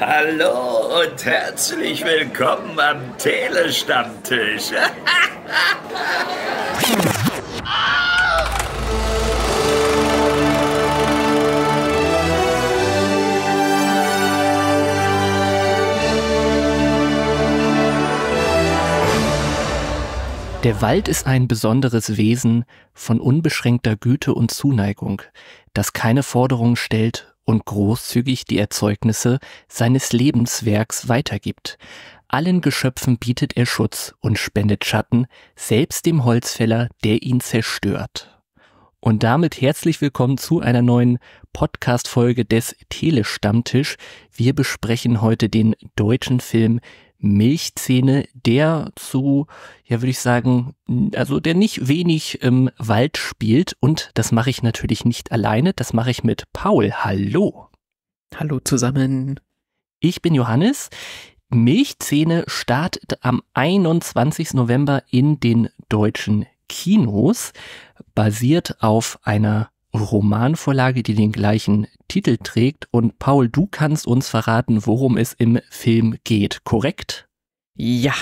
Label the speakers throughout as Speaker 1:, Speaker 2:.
Speaker 1: Hallo und herzlich willkommen am Telestammtisch.
Speaker 2: Der Wald ist ein besonderes Wesen von unbeschränkter Güte und Zuneigung, das keine Forderungen stellt und großzügig die Erzeugnisse seines Lebenswerks weitergibt. Allen Geschöpfen bietet er Schutz und spendet Schatten, selbst dem Holzfäller, der ihn zerstört. Und damit herzlich willkommen zu einer neuen Podcast-Folge des Telestammtisch. Wir besprechen heute den deutschen Film Milchzähne, der zu, ja würde ich sagen, also der nicht wenig im Wald spielt. Und das mache ich natürlich nicht alleine, das mache ich mit Paul. Hallo.
Speaker 3: Hallo zusammen.
Speaker 2: Ich bin Johannes. Milchzähne startet am 21. November in den deutschen Kinos, basiert auf einer Romanvorlage, die den gleichen Titel trägt. Und Paul, du kannst uns verraten, worum es im Film geht, korrekt?
Speaker 3: Ja,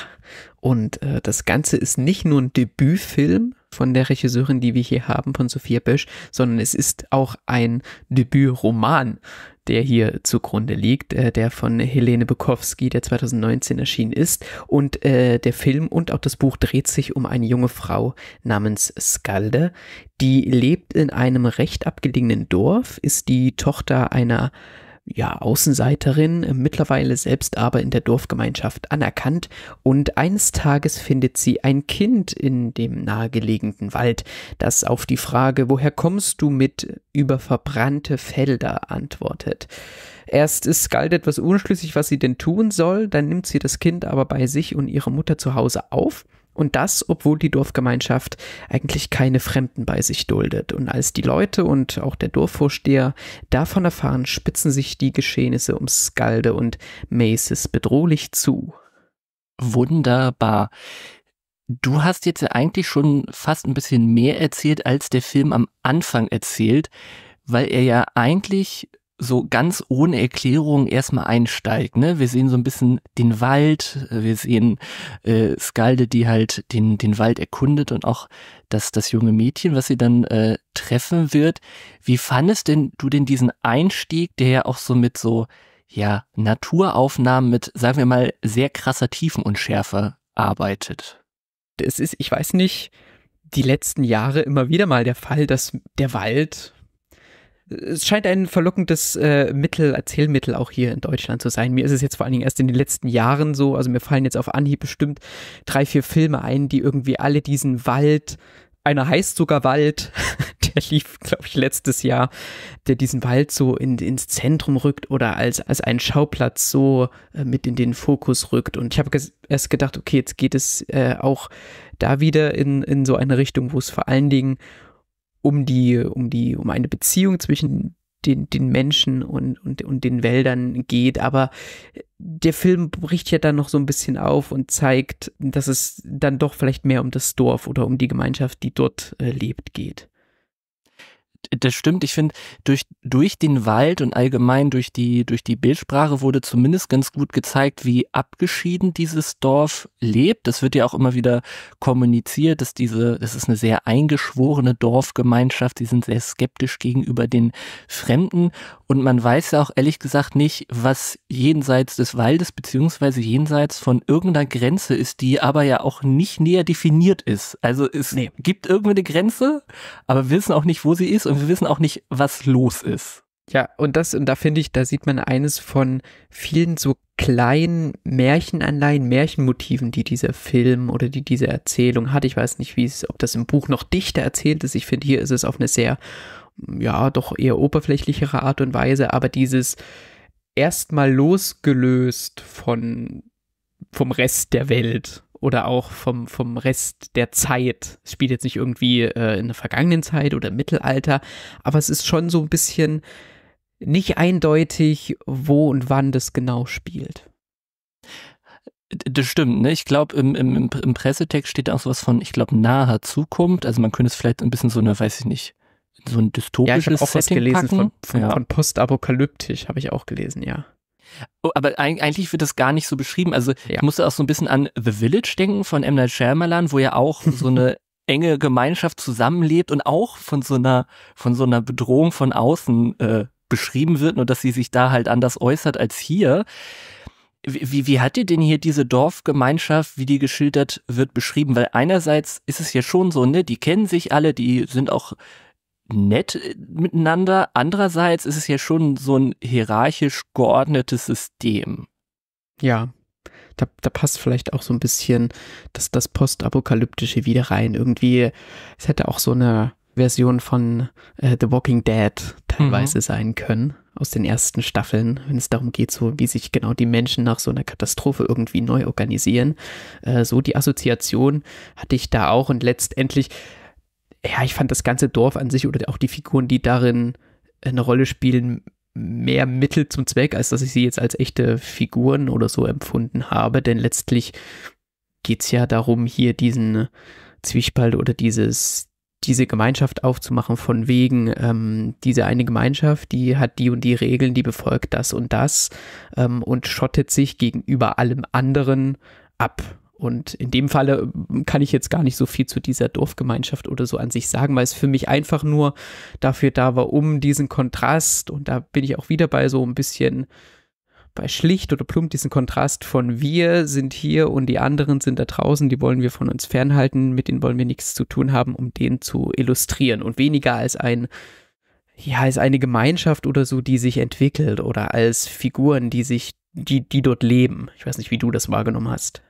Speaker 3: und äh, das Ganze ist nicht nur ein Debütfilm von der Regisseurin, die wir hier haben, von Sophia Bösch, sondern es ist auch ein Debütroman, der hier zugrunde liegt, äh, der von Helene Bukowski, der 2019 erschienen ist. Und äh, der Film und auch das Buch dreht sich um eine junge Frau namens Skalde, die lebt in einem recht abgelegenen Dorf, ist die Tochter einer ja, Außenseiterin, mittlerweile selbst aber in der Dorfgemeinschaft anerkannt. Und eines Tages findet sie ein Kind in dem nahegelegenen Wald, das auf die Frage, woher kommst du? mit über verbrannte Felder antwortet. Erst ist Skald etwas unschlüssig, was sie denn tun soll, dann nimmt sie das Kind aber bei sich und ihre Mutter zu Hause auf und das, obwohl die Dorfgemeinschaft eigentlich keine Fremden bei sich duldet. Und als die Leute und auch der Dorfvorsteher davon erfahren, spitzen sich die Geschehnisse um Skalde und Maces bedrohlich zu.
Speaker 2: Wunderbar. Du hast jetzt ja eigentlich schon fast ein bisschen mehr erzählt, als der Film am Anfang erzählt, weil er ja eigentlich so ganz ohne Erklärung erstmal einsteigt. Ne? Wir sehen so ein bisschen den Wald, wir sehen äh, Skalde, die halt den, den Wald erkundet und auch das, das junge Mädchen, was sie dann äh, treffen wird. Wie fandest denn du denn diesen Einstieg, der ja auch so mit so, ja, Naturaufnahmen mit, sagen wir mal, sehr krasser Tiefenunschärfe arbeitet?
Speaker 3: Es ist, ich weiß nicht, die letzten Jahre immer wieder mal der Fall, dass der Wald es scheint ein verlockendes äh, Mittel, Erzählmittel auch hier in Deutschland zu sein. Mir ist es jetzt vor allen Dingen erst in den letzten Jahren so, also mir fallen jetzt auf Anhieb bestimmt drei, vier Filme ein, die irgendwie alle diesen Wald, einer heißt sogar Wald, der lief, glaube ich, letztes Jahr, der diesen Wald so in, ins Zentrum rückt oder als, als einen Schauplatz so äh, mit in den Fokus rückt. Und ich habe erst gedacht, okay, jetzt geht es äh, auch da wieder in, in so eine Richtung, wo es vor allen Dingen um die, um die, um eine Beziehung zwischen den, den Menschen und, und, und den Wäldern geht, aber der Film bricht ja dann noch so ein bisschen auf und zeigt, dass es dann doch vielleicht mehr um das Dorf oder um die Gemeinschaft, die dort äh, lebt, geht
Speaker 2: das stimmt. Ich finde, durch, durch den Wald und allgemein durch die, durch die Bildsprache wurde zumindest ganz gut gezeigt, wie abgeschieden dieses Dorf lebt. Das wird ja auch immer wieder kommuniziert, dass diese, das ist eine sehr eingeschworene Dorfgemeinschaft. Die sind sehr skeptisch gegenüber den Fremden. Und man weiß ja auch ehrlich gesagt nicht, was jenseits des Waldes beziehungsweise jenseits von irgendeiner Grenze ist, die aber ja auch nicht näher definiert ist. Also es nee. gibt irgendwie eine Grenze, aber wir wissen auch nicht, wo sie ist und wir wissen auch nicht, was los ist.
Speaker 3: Ja, und das, und da finde ich, da sieht man eines von vielen so kleinen Märchenanleihen, Märchenmotiven, die dieser Film oder die diese Erzählung hat. Ich weiß nicht, wie es, ob das im Buch noch dichter erzählt ist. Ich finde, hier ist es auf eine sehr, ja, doch eher oberflächlichere Art und Weise, aber dieses erstmal losgelöst von, vom Rest der Welt oder auch vom, vom Rest der Zeit. Es spielt jetzt nicht irgendwie äh, in der vergangenen Zeit oder im Mittelalter, aber es ist schon so ein bisschen nicht eindeutig, wo und wann das genau spielt.
Speaker 2: Das stimmt, ne? Ich glaube, im, im, im Pressetext steht auch sowas von, ich glaube, naher Zukunft. Also man könnte es vielleicht ein bisschen so eine, weiß ich nicht, so ein dystopisches
Speaker 3: Ja, ich habe auch was
Speaker 2: Setting
Speaker 3: gelesen
Speaker 2: packen.
Speaker 3: von, von,
Speaker 2: ja.
Speaker 3: von postapokalyptisch, habe ich auch gelesen, ja.
Speaker 2: Oh, aber eig- eigentlich wird das gar nicht so beschrieben. Also ich
Speaker 3: Ja.
Speaker 2: musste auch so ein bisschen an The Village denken von M. Night Shyamalan, wo ja auch so eine enge Gemeinschaft zusammenlebt und auch von so einer von so einer Bedrohung von außen äh, beschrieben wird, nur dass sie sich da halt anders äußert als hier. Wie, wie, wie hat dir denn hier diese Dorfgemeinschaft, wie die geschildert wird, beschrieben? Weil einerseits ist es ja schon so, ne, die kennen sich alle, die sind auch nett äh, miteinander. Andererseits ist es ja schon so ein hierarchisch geordnetes System.
Speaker 3: Ja, da, da passt vielleicht auch so ein bisschen das, das Postapokalyptische wieder rein. Irgendwie, es hätte auch so eine Version von äh, The Walking Dead teilweise sein können, aus den ersten Staffeln, wenn es darum geht, so wie sich genau die Menschen nach so einer Katastrophe irgendwie neu organisieren. Äh, so die Assoziation hatte ich da auch und letztendlich, ja, ich fand das ganze Dorf an sich oder auch die Figuren, die darin eine Rolle spielen, mehr Mittel zum Zweck, als dass ich sie jetzt als echte Figuren oder so empfunden habe. Denn letztlich geht es ja darum, hier diesen Zwiespalt oder dieses, diese Gemeinschaft aufzumachen, von wegen, ähm, diese eine Gemeinschaft, die hat die und die Regeln, die befolgt das und das ähm, und schottet sich gegenüber allem anderen ab. Und in dem Falle ähm, kann ich jetzt gar nicht so viel zu dieser Dorfgemeinschaft oder so an sich sagen, weil es für mich einfach nur dafür da war, um diesen Kontrast, und da bin ich auch wieder bei so ein bisschen bei schlicht oder plump diesen Kontrast von wir sind hier und die anderen sind da draußen, die wollen wir von uns fernhalten, mit denen wollen wir nichts zu tun haben, um den zu illustrieren und weniger als ein ja, als eine Gemeinschaft oder so, die sich entwickelt oder als Figuren, die sich, die, die dort leben. Ich weiß nicht, wie du das wahrgenommen hast.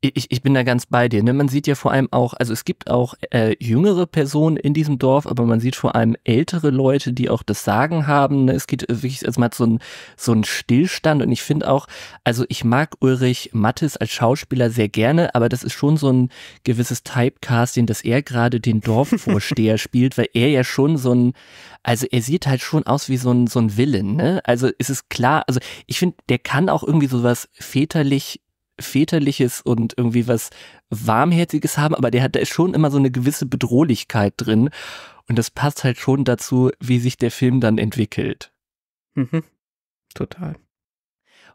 Speaker 2: Ich, ich bin da ganz bei dir. Ne? Man sieht ja vor allem auch, also es gibt auch äh, jüngere Personen in diesem Dorf, aber man sieht vor allem ältere Leute, die auch das Sagen haben. Ne? Es geht äh, wirklich, also man hat so ein, so ein Stillstand und ich finde auch, also ich mag Ulrich Mattes als Schauspieler sehr gerne, aber das ist schon so ein gewisses Typecasting, dass er gerade den Dorfvorsteher spielt, weil er ja schon so ein, also er sieht halt schon aus wie so ein, so ein Villain, ne? Also ist es klar, also ich finde, der kann auch irgendwie sowas väterlich väterliches und irgendwie was warmherziges haben, aber der hat da ist schon immer so eine gewisse Bedrohlichkeit drin und das passt halt schon dazu, wie sich der Film dann entwickelt.
Speaker 3: Mhm. Total.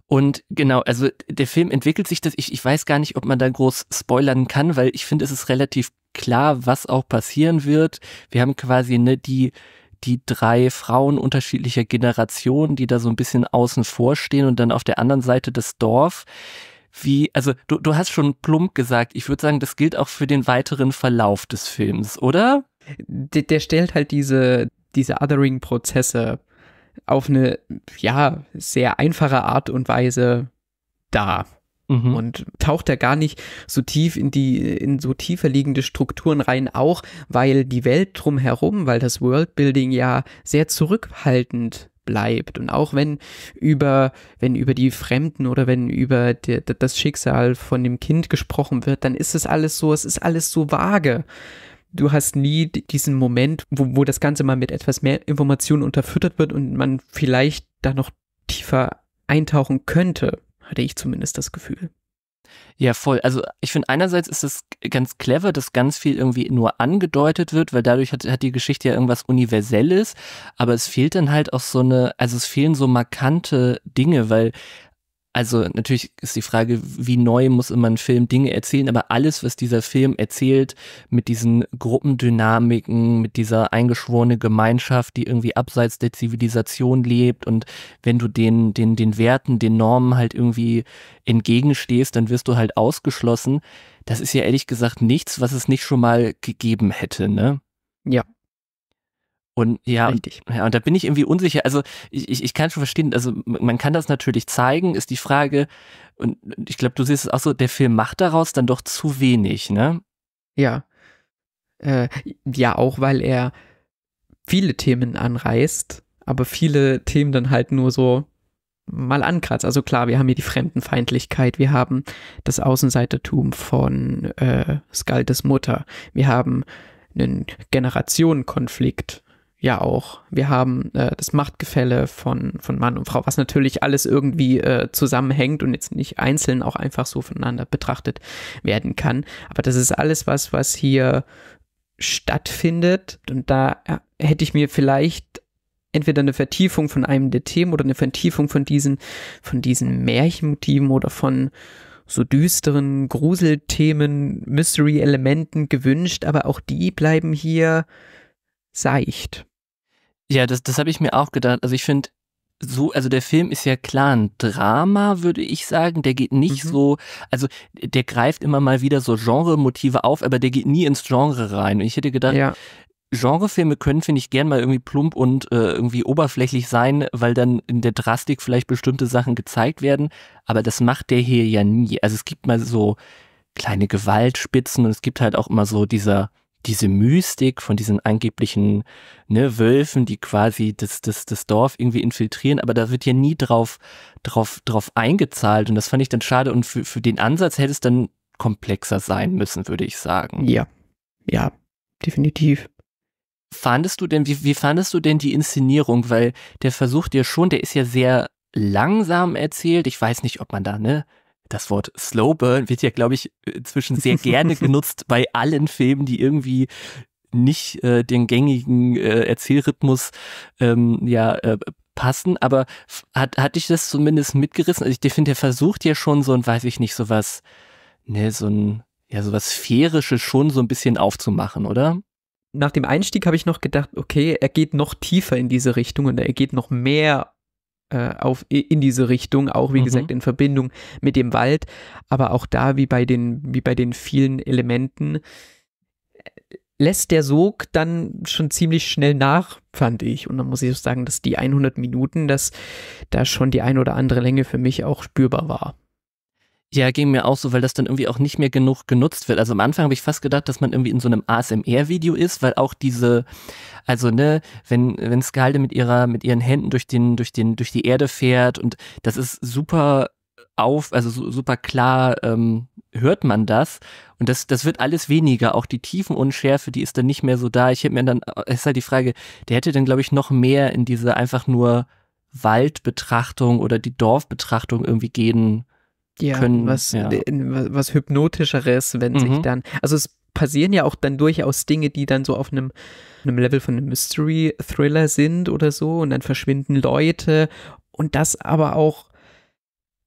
Speaker 2: Und genau, also der Film entwickelt sich das, ich, ich weiß gar nicht, ob man da groß spoilern kann, weil ich finde, es ist relativ klar, was auch passieren wird. Wir haben quasi ne, die, die drei Frauen unterschiedlicher Generationen, die da so ein bisschen außen vor stehen und dann auf der anderen Seite das Dorf. Wie, also du, du hast schon plump gesagt, ich würde sagen, das gilt auch für den weiteren Verlauf des Films, oder?
Speaker 3: Der, der stellt halt diese, diese Othering-Prozesse auf eine, ja, sehr einfache Art und Weise dar.
Speaker 2: Mhm.
Speaker 3: und taucht da gar nicht so tief in die, in so tiefer liegende Strukturen rein, auch weil die Welt drumherum, weil das Worldbuilding ja sehr zurückhaltend bleibt und auch wenn über, wenn über die Fremden oder wenn über die, das Schicksal von dem Kind gesprochen wird, dann ist es alles so, es ist alles so vage. Du hast nie diesen Moment, wo, wo das Ganze mal mit etwas mehr Informationen unterfüttert wird und man vielleicht da noch tiefer eintauchen könnte hatte ich zumindest das Gefühl.
Speaker 2: Ja, voll. Also ich finde einerseits ist es ganz clever, dass ganz viel irgendwie nur angedeutet wird, weil dadurch hat, hat die Geschichte ja irgendwas Universelles, aber es fehlt dann halt auch so eine, also es fehlen so markante Dinge, weil also natürlich ist die Frage, wie neu muss immer ein Film Dinge erzählen, aber alles, was dieser Film erzählt, mit diesen Gruppendynamiken, mit dieser eingeschworene Gemeinschaft, die irgendwie abseits der Zivilisation lebt und wenn du den, den, den Werten, den Normen halt irgendwie entgegenstehst, dann wirst du halt ausgeschlossen. Das ist ja ehrlich gesagt nichts, was es nicht schon mal gegeben hätte, ne?
Speaker 3: Ja.
Speaker 2: Und ja,
Speaker 3: Richtig.
Speaker 2: ja, und da bin ich irgendwie unsicher. Also ich, ich, ich kann schon verstehen, also man kann das natürlich zeigen, ist die Frage, und ich glaube, du siehst es auch so, der Film macht daraus dann doch zu wenig, ne?
Speaker 3: Ja. Äh, ja, auch weil er viele Themen anreißt, aber viele Themen dann halt nur so mal ankratzt. Also klar, wir haben hier die Fremdenfeindlichkeit, wir haben das Außenseitertum von äh, Skaldes Mutter, wir haben einen Generationenkonflikt, ja auch. Wir haben äh, das Machtgefälle von, von Mann und Frau, was natürlich alles irgendwie äh, zusammenhängt und jetzt nicht einzeln auch einfach so voneinander betrachtet werden kann. Aber das ist alles was, was hier stattfindet und da hätte ich mir vielleicht entweder eine Vertiefung von einem der Themen oder eine Vertiefung von diesen, von diesen Märchenmotiven oder von so düsteren Gruselthemen, Mystery-Elementen gewünscht, aber auch die bleiben hier seicht.
Speaker 2: Ja, das, das habe ich mir auch gedacht. Also ich finde, so, also der Film ist ja klar ein Drama, würde ich sagen. Der geht nicht mhm. so, also der greift immer mal wieder so Genre-Motive auf, aber der geht nie ins Genre rein. Und ich hätte gedacht, ja. Genrefilme können, finde ich, gern mal irgendwie plump und äh, irgendwie oberflächlich sein, weil dann in der Drastik vielleicht bestimmte Sachen gezeigt werden. Aber das macht der hier ja nie. Also es gibt mal so kleine Gewaltspitzen und es gibt halt auch immer so dieser, diese Mystik von diesen angeblichen ne, Wölfen, die quasi das, das, das Dorf irgendwie infiltrieren, aber da wird ja nie drauf, drauf, drauf eingezahlt und das fand ich dann schade und für, für den Ansatz hätte es dann komplexer sein müssen, würde ich sagen.
Speaker 3: Ja, ja, definitiv
Speaker 2: fandest du denn, wie, wie fandest du denn die Inszenierung? Weil der versucht ja schon, der ist ja sehr langsam erzählt. Ich weiß nicht, ob man da, ne, das Wort Slow Burn wird ja, glaube ich, inzwischen sehr gerne genutzt bei allen Filmen, die irgendwie nicht äh, den gängigen äh, Erzählrhythmus ähm, ja äh, passen, aber hat, hat dich das zumindest mitgerissen? Also ich finde, der versucht ja schon so ein, weiß ich nicht, sowas, ne, so ein, ja, sowas Sphärisches schon so ein bisschen aufzumachen, oder?
Speaker 3: nach dem Einstieg habe ich noch gedacht, okay, er geht noch tiefer in diese Richtung und er geht noch mehr äh, auf, in diese Richtung, auch wie mhm. gesagt in Verbindung mit dem Wald, aber auch da, wie bei den, wie bei den vielen Elementen, lässt der Sog dann schon ziemlich schnell nach, fand ich. Und dann muss ich sagen, dass die 100 Minuten, dass da schon die ein oder andere Länge für mich auch spürbar war.
Speaker 2: Ja, ging mir auch so, weil das dann irgendwie auch nicht mehr genug genutzt wird. Also am Anfang habe ich fast gedacht, dass man irgendwie in so einem ASMR-Video ist, weil auch diese, also ne, wenn wenn Skalde mit ihrer mit ihren Händen durch den durch den durch die Erde fährt und das ist super auf, also super klar ähm, hört man das und das das wird alles weniger. Auch die Tiefenunschärfe, die ist dann nicht mehr so da. Ich hätte mir dann ist halt die Frage, der hätte dann glaube ich noch mehr in diese einfach nur Waldbetrachtung oder die Dorfbetrachtung irgendwie gehen ja, können.
Speaker 3: Was, ja. was, was Hypnotischeres, wenn mhm. sich dann, also es passieren ja auch dann durchaus Dinge, die dann so auf einem, einem Level von einem Mystery-Thriller sind oder so und dann verschwinden Leute und das aber auch,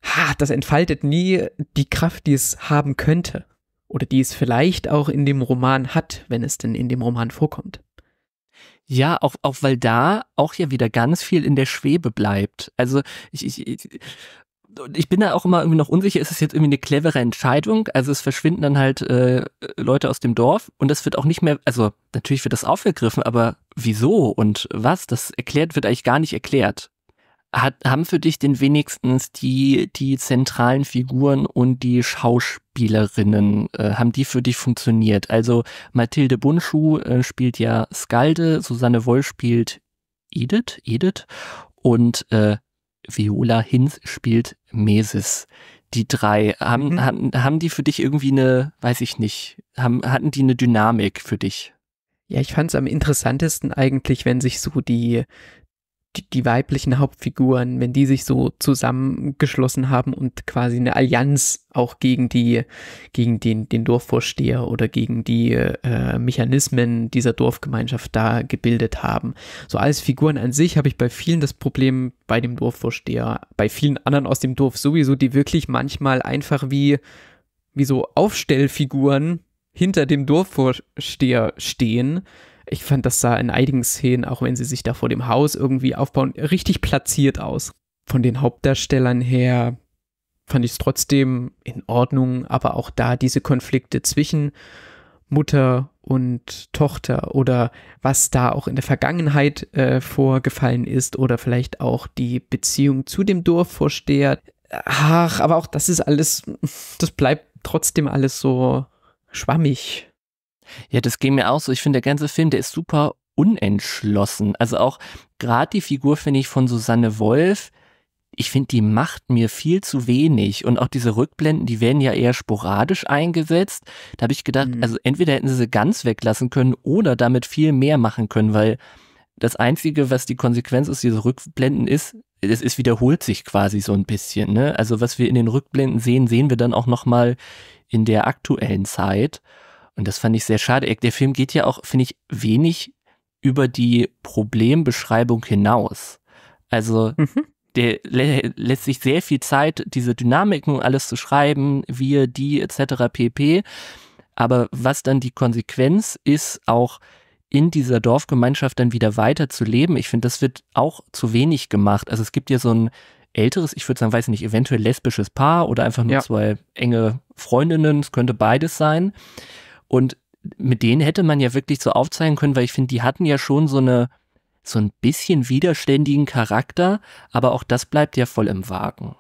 Speaker 3: ha, das entfaltet nie die Kraft, die es haben könnte oder die es vielleicht auch in dem Roman hat, wenn es denn in dem Roman vorkommt.
Speaker 2: Ja, auch, auch weil da auch ja wieder ganz viel in der Schwebe bleibt. Also ich, ich, ich ich bin da auch immer irgendwie noch unsicher, ist es jetzt irgendwie eine clevere Entscheidung? Also es verschwinden dann halt äh, Leute aus dem Dorf und das wird auch nicht mehr, also natürlich wird das aufgegriffen, aber wieso und was? Das erklärt, wird eigentlich gar nicht erklärt. Hat, haben für dich denn wenigstens die, die zentralen Figuren und die Schauspielerinnen, äh, haben die für dich funktioniert? Also Mathilde Bunschuh äh, spielt ja Skalde, Susanne Woll spielt Edith, Edith und äh, Viola Hinz spielt Mesis. Die drei, haben, mhm. haben, haben die für dich irgendwie eine, weiß ich nicht, haben, hatten die eine Dynamik für dich?
Speaker 3: Ja, ich fand es am interessantesten eigentlich, wenn sich so die, die, die, weiblichen Hauptfiguren, wenn die sich so zusammengeschlossen haben und quasi eine Allianz auch gegen die, gegen den, den Dorfvorsteher oder gegen die äh, Mechanismen dieser Dorfgemeinschaft da gebildet haben. So als Figuren an sich habe ich bei vielen das Problem bei dem Dorfvorsteher, bei vielen anderen aus dem Dorf sowieso, die wirklich manchmal einfach wie, wie so Aufstellfiguren hinter dem Dorfvorsteher stehen ich fand, das sah in einigen Szenen, auch wenn sie sich da vor dem Haus irgendwie aufbauen, richtig platziert aus. Von den Hauptdarstellern her fand ich es trotzdem in Ordnung, aber auch da diese Konflikte zwischen Mutter und Tochter oder was da auch in der Vergangenheit äh, vorgefallen ist oder vielleicht auch die Beziehung zu dem Dorfvorsteher. Ach, aber auch das ist alles, das bleibt trotzdem alles so schwammig.
Speaker 2: Ja, das ging mir auch so. Ich finde, der ganze Film, der ist super unentschlossen. Also auch gerade die Figur, finde ich, von Susanne Wolf, ich finde, die macht mir viel zu wenig. Und auch diese Rückblenden, die werden ja eher sporadisch eingesetzt. Da habe ich gedacht, mhm. also entweder hätten sie sie ganz weglassen können oder damit viel mehr machen können, weil das Einzige, was die Konsequenz aus dieser Rückblenden ist, es, es wiederholt sich quasi so ein bisschen. Ne? Also was wir in den Rückblenden sehen, sehen wir dann auch nochmal in der aktuellen Zeit. Und das fand ich sehr schade. Der Film geht ja auch, finde ich, wenig über die Problembeschreibung hinaus. Also mhm. der lä lässt sich sehr viel Zeit, diese Dynamiken alles zu schreiben, wir, die etc. pp. Aber was dann die Konsequenz ist, auch in dieser Dorfgemeinschaft dann wieder weiter zu leben, ich finde, das wird auch zu wenig gemacht. Also es gibt ja so ein älteres, ich würde sagen, weiß nicht, eventuell lesbisches Paar oder einfach nur ja. zwei enge Freundinnen, es könnte beides sein. Und mit denen hätte man ja wirklich so aufzeigen können, weil ich finde, die hatten ja schon so eine, so ein bisschen widerständigen Charakter, aber auch das bleibt ja voll im Wagen.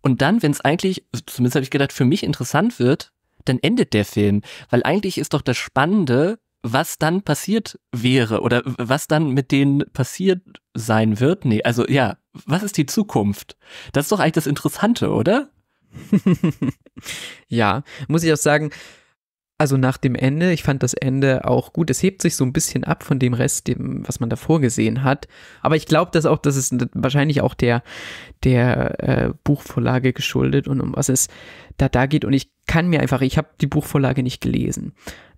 Speaker 2: Und dann, wenn es eigentlich, zumindest habe ich gedacht, für mich interessant wird, dann endet der Film. Weil eigentlich ist doch das Spannende, was dann passiert wäre oder was dann mit denen passiert sein wird. Nee, also ja, was ist die Zukunft? Das ist doch eigentlich das Interessante, oder?
Speaker 3: ja, muss ich auch sagen, also nach dem Ende, ich fand das Ende auch gut. Es hebt sich so ein bisschen ab von dem Rest, dem, was man davor gesehen hat. Aber ich glaube, dass auch, das ist wahrscheinlich auch der, der äh, Buchvorlage geschuldet und um was es da da geht. Und ich kann mir einfach, ich habe die Buchvorlage nicht gelesen.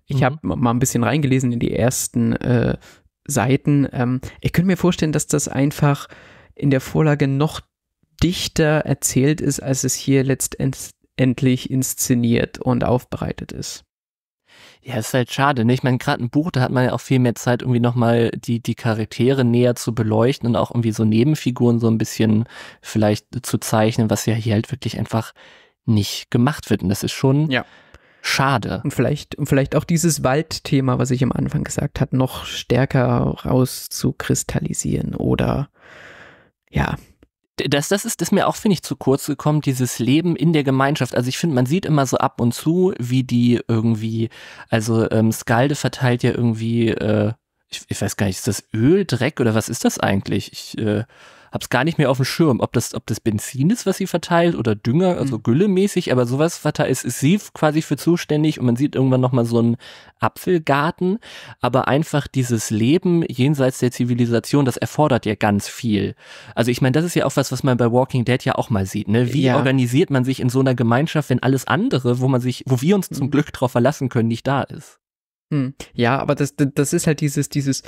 Speaker 3: Ich mhm. habe mal ein bisschen reingelesen in die ersten äh, Seiten. Ähm, ich könnte mir vorstellen, dass das einfach in der Vorlage noch dichter erzählt ist, als es hier letztendlich inszeniert und aufbereitet ist.
Speaker 2: Ja, ist halt schade, ne? Ich meine, gerade ein Buch, da hat man ja auch viel mehr Zeit, irgendwie nochmal die, die Charaktere näher zu beleuchten und auch irgendwie so Nebenfiguren so ein bisschen vielleicht zu zeichnen, was ja hier halt wirklich einfach nicht gemacht wird. Und das ist schon ja. schade.
Speaker 3: Und vielleicht, und vielleicht auch dieses Waldthema, was ich am Anfang gesagt habe, noch stärker rauszukristallisieren oder ja,
Speaker 2: das, das ist, das mir auch, finde ich, zu kurz gekommen, dieses Leben in der Gemeinschaft. Also ich finde, man sieht immer so ab und zu, wie die irgendwie, also ähm, Skalde verteilt ja irgendwie, äh, ich, ich weiß gar nicht, ist das Öl, Dreck oder was ist das eigentlich? Ich, äh, hab's gar nicht mehr auf dem Schirm, ob das, ob das Benzin ist, was sie verteilt oder Dünger, also mhm. Güllemäßig, aber sowas verteilt ist, ist sie quasi für zuständig und man sieht irgendwann nochmal so einen Apfelgarten, aber einfach dieses Leben jenseits der Zivilisation, das erfordert ja ganz viel. Also ich meine, das ist ja auch was, was man bei Walking Dead ja auch mal sieht, ne? Wie ja. organisiert man sich in so einer Gemeinschaft, wenn alles andere, wo man sich, wo wir uns zum mhm. Glück drauf verlassen können, nicht da ist?
Speaker 3: Hm. Ja, aber das, das ist halt dieses, dieses,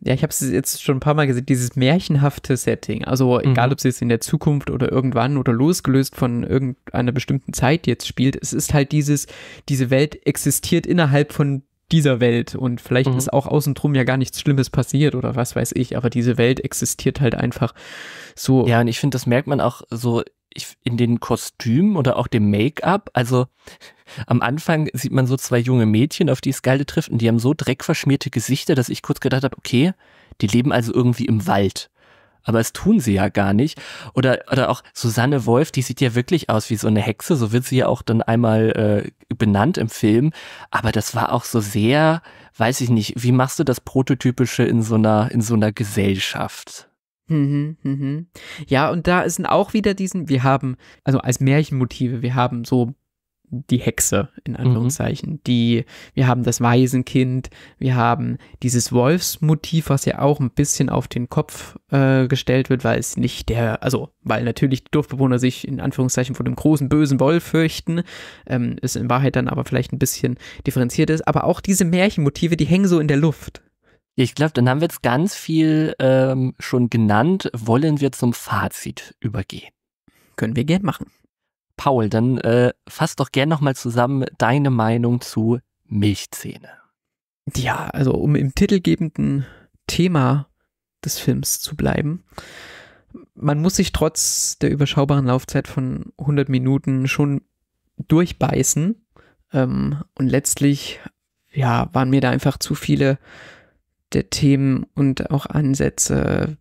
Speaker 3: ja, ich habe es jetzt schon ein paar Mal gesehen, dieses märchenhafte Setting. Also egal, mhm. ob es jetzt in der Zukunft oder irgendwann oder losgelöst von irgendeiner bestimmten Zeit jetzt spielt, es ist halt dieses, diese Welt existiert innerhalb von dieser Welt und vielleicht mhm. ist auch außen drum ja gar nichts Schlimmes passiert oder was weiß ich, aber diese Welt existiert halt einfach so.
Speaker 2: Ja, und ich finde, das merkt man auch so in den Kostümen oder auch dem Make-up. Also am Anfang sieht man so zwei junge Mädchen, auf die Skalde trifft, und die haben so dreckverschmierte Gesichter, dass ich kurz gedacht habe, okay, die leben also irgendwie im Wald. Aber es tun sie ja gar nicht. Oder, oder auch Susanne Wolf, die sieht ja wirklich aus wie so eine Hexe, so wird sie ja auch dann einmal äh, benannt im Film. Aber das war auch so sehr, weiß ich nicht, wie machst du das Prototypische in so einer, in so einer Gesellschaft?
Speaker 3: Mhm, mhm. Ja, und da ist auch wieder diesen, wir haben, also als Märchenmotive, wir haben so die Hexe, in mhm. Anführungszeichen. Mhm. Die, wir haben das Waisenkind, wir haben dieses Wolfsmotiv, was ja auch ein bisschen auf den Kopf äh, gestellt wird, weil es nicht der, also, weil natürlich die Dorfbewohner sich in Anführungszeichen vor dem großen bösen Wolf fürchten, ähm, ist in Wahrheit dann aber vielleicht ein bisschen differenziert ist. Aber auch diese Märchenmotive, die hängen so in der Luft.
Speaker 2: Ich glaube, dann haben wir jetzt ganz viel ähm, schon genannt. Wollen wir zum Fazit übergehen?
Speaker 3: Können wir gern machen.
Speaker 2: Paul, dann äh, fass doch gern nochmal zusammen deine Meinung zu Milchzähne.
Speaker 3: Ja, also um im titelgebenden Thema des Films zu bleiben. Man muss sich trotz der überschaubaren Laufzeit von 100 Minuten schon durchbeißen. Ähm, und letztlich, ja, waren mir da einfach zu viele der Themen und auch Ansätze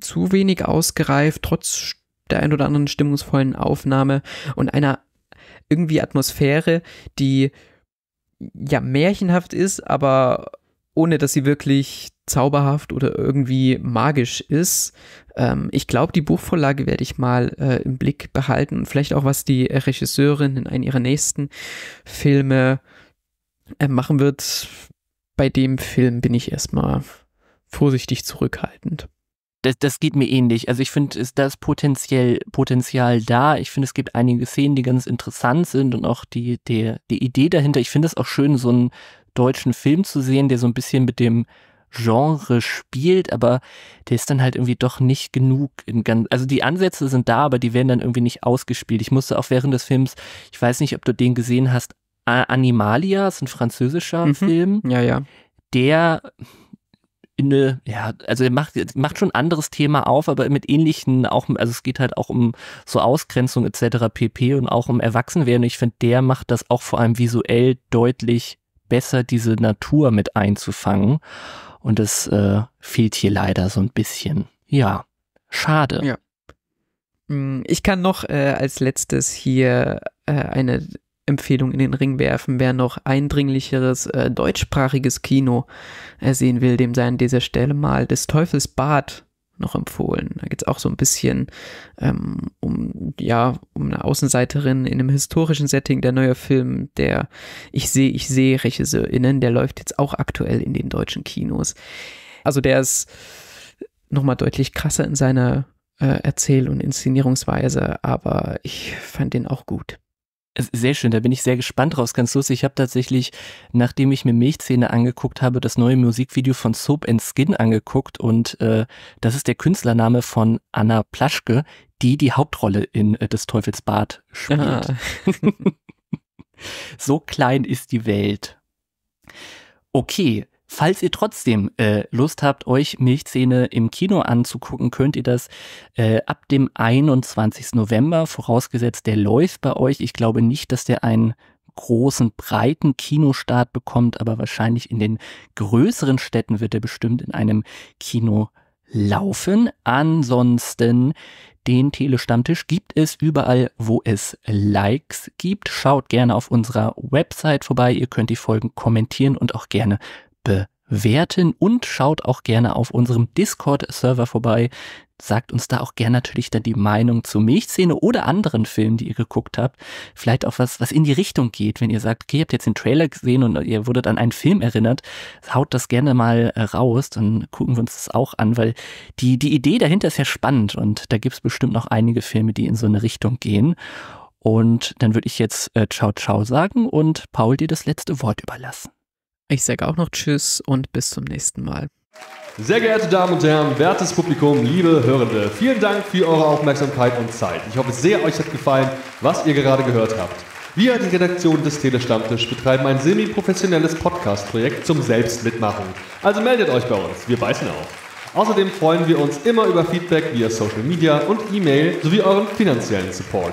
Speaker 3: zu wenig ausgereift, trotz der ein oder anderen stimmungsvollen Aufnahme und einer irgendwie Atmosphäre, die ja märchenhaft ist, aber ohne dass sie wirklich zauberhaft oder irgendwie magisch ist. Ähm, ich glaube, die Buchvorlage werde ich mal äh, im Blick behalten und vielleicht auch, was die Regisseurin in einem ihrer nächsten Filme äh, machen wird. Bei dem Film bin ich erstmal vorsichtig zurückhaltend
Speaker 2: das, das geht mir ähnlich. Also ich finde, ist das potenziell Potenzial da. Ich finde, es gibt einige Szenen, die ganz interessant sind und auch die, die, die Idee dahinter. Ich finde es auch schön, so einen deutschen Film zu sehen, der so ein bisschen mit dem Genre spielt, aber der ist dann halt irgendwie doch nicht genug in ganz, also die Ansätze sind da, aber die werden dann irgendwie nicht ausgespielt. Ich musste auch während des Films, ich weiß nicht, ob du den gesehen hast, Animalia, ist ein französischer mhm. Film.
Speaker 3: Ja, ja.
Speaker 2: Der in eine, ja, also er macht, macht schon ein anderes Thema auf, aber mit ähnlichen, auch, also es geht halt auch um so Ausgrenzung etc. pp. und auch um Erwachsenwerden. Ich finde, der macht das auch vor allem visuell deutlich besser, diese Natur mit einzufangen. Und das äh, fehlt hier leider so ein bisschen. Ja, schade.
Speaker 3: Ja. Hm, ich kann noch äh, als letztes hier äh, eine Empfehlung in den Ring werfen. Wer noch eindringlicheres äh, deutschsprachiges Kino äh, sehen will, dem sei an dieser Stelle mal des Teufels Bad noch empfohlen. Da geht es auch so ein bisschen ähm, um, ja, um eine Außenseiterin in einem historischen Setting. Der neue Film, der Ich sehe, ich sehe RegisseurInnen, der läuft jetzt auch aktuell in den deutschen Kinos. Also der ist nochmal deutlich krasser in seiner äh, Erzähl- und Inszenierungsweise, aber ich fand den auch gut.
Speaker 2: Sehr schön, da bin ich sehr gespannt drauf. Ganz lustig. Ich habe tatsächlich, nachdem ich mir Milchzähne angeguckt habe, das neue Musikvideo von Soap and Skin angeguckt und äh, das ist der Künstlername von Anna Plaschke, die die Hauptrolle in äh, des Teufels Bad spielt. Ah. so klein ist die Welt. Okay, Falls ihr trotzdem äh, Lust habt, euch Milchzähne im Kino anzugucken, könnt ihr das äh, ab dem 21. November, vorausgesetzt der läuft bei euch. Ich glaube nicht, dass der einen großen, breiten Kinostart bekommt, aber wahrscheinlich in den größeren Städten wird er bestimmt in einem Kino laufen. Ansonsten den Telestammtisch gibt es überall, wo es Likes gibt. Schaut gerne auf unserer Website vorbei. Ihr könnt die Folgen kommentieren und auch gerne bewerten und schaut auch gerne auf unserem Discord-Server vorbei. Sagt uns da auch gerne natürlich dann die Meinung zur Milchszene oder anderen Filmen, die ihr geguckt habt. Vielleicht auch was, was in die Richtung geht. Wenn ihr sagt, okay, ihr habt jetzt den Trailer gesehen und ihr wurdet an einen Film erinnert, haut das gerne mal äh, raus, dann gucken wir uns das auch an, weil die, die Idee dahinter ist ja spannend und da gibt es bestimmt noch einige Filme, die in so eine Richtung gehen. Und dann würde ich jetzt äh, Ciao Ciao sagen und Paul dir das letzte Wort überlassen.
Speaker 3: Ich sage auch noch Tschüss und bis zum nächsten Mal.
Speaker 4: Sehr geehrte Damen und Herren, wertes Publikum, liebe Hörende, vielen Dank für eure Aufmerksamkeit und Zeit. Ich hoffe sehr, euch hat gefallen, was ihr gerade gehört habt. Wir, die Redaktion des Telestammtisch, betreiben ein semi-professionelles Podcast-Projekt zum Selbstmitmachen. Also meldet euch bei uns, wir beißen auf. Außerdem freuen wir uns immer über Feedback via Social Media und E-Mail sowie euren finanziellen Support.